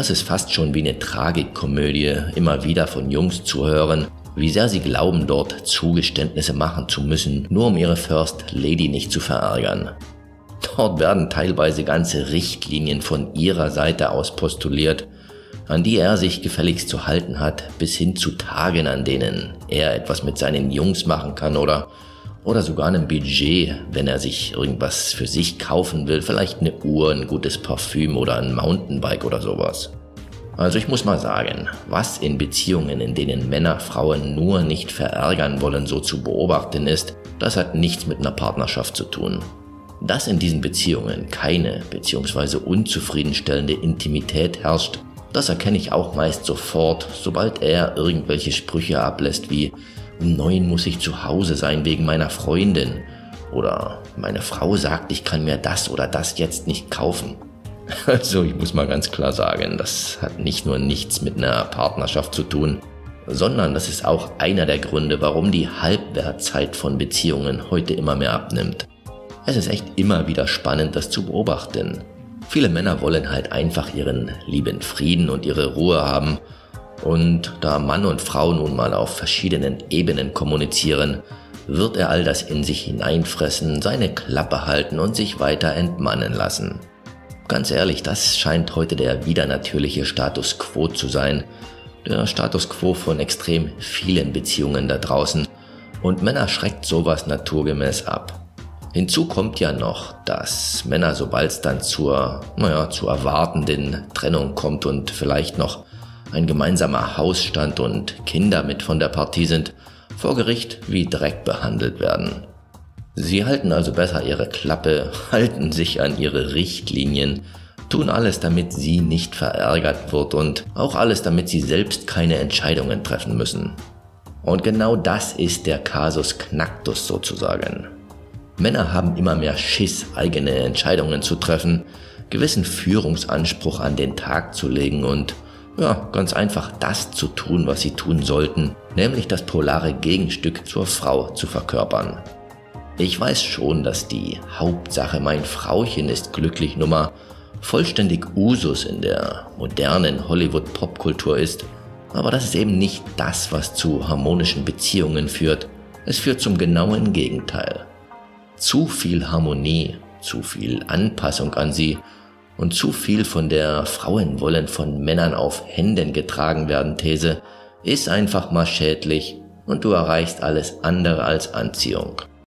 Das ist fast schon wie eine Tragikkomödie, immer wieder von Jungs zu hören, wie sehr sie glauben, dort Zugeständnisse machen zu müssen, nur um ihre First Lady nicht zu verärgern. Dort werden teilweise ganze Richtlinien von ihrer Seite aus postuliert, an die er sich gefälligst zu halten hat, bis hin zu Tagen, an denen er etwas mit seinen Jungs machen kann oder, oder sogar einem Budget, wenn er sich irgendwas für sich kaufen will, vielleicht eine Uhr, ein gutes Parfüm oder ein Mountainbike oder sowas. Also ich muss mal sagen, was in Beziehungen, in denen Männer Frauen nur nicht verärgern wollen, so zu beobachten ist, das hat nichts mit einer Partnerschaft zu tun. Dass in diesen Beziehungen keine bzw. unzufriedenstellende Intimität herrscht, das erkenne ich auch meist sofort, sobald er irgendwelche Sprüche ablässt wie um neun muss ich zu Hause sein wegen meiner Freundin oder meine Frau sagt, ich kann mir das oder das jetzt nicht kaufen. Also ich muss mal ganz klar sagen, das hat nicht nur nichts mit einer Partnerschaft zu tun, sondern das ist auch einer der Gründe, warum die Halbwertzeit von Beziehungen heute immer mehr abnimmt. Es ist echt immer wieder spannend, das zu beobachten. Viele Männer wollen halt einfach ihren lieben Frieden und ihre Ruhe haben. Und da Mann und Frau nun mal auf verschiedenen Ebenen kommunizieren, wird er all das in sich hineinfressen, seine Klappe halten und sich weiter entmannen lassen. Ganz ehrlich, das scheint heute der widernatürliche Status quo zu sein. Der Status quo von extrem vielen Beziehungen da draußen. Und Männer schreckt sowas naturgemäß ab. Hinzu kommt ja noch, dass Männer, sobald es dann zur, naja, zur erwartenden Trennung kommt und vielleicht noch ein gemeinsamer Hausstand und Kinder mit von der Partie sind, vor Gericht wie Dreck behandelt werden. Sie halten also besser ihre Klappe, halten sich an ihre Richtlinien, tun alles, damit sie nicht verärgert wird und auch alles, damit sie selbst keine Entscheidungen treffen müssen. Und genau das ist der Kasus Knacktus sozusagen. Männer haben immer mehr Schiss, eigene Entscheidungen zu treffen, gewissen Führungsanspruch an den Tag zu legen und ja, ganz einfach das zu tun, was sie tun sollten, nämlich das polare Gegenstück zur Frau zu verkörpern. Ich weiß schon, dass die Hauptsache mein Frauchen ist glücklich Nummer vollständig Usus in der modernen Hollywood-Popkultur ist, aber das ist eben nicht das, was zu harmonischen Beziehungen führt. Es führt zum genauen Gegenteil. Zu viel Harmonie, zu viel Anpassung an sie und zu viel von der Frauen wollen von Männern auf Händen getragen werden These ist einfach mal schädlich und du erreichst alles andere als Anziehung.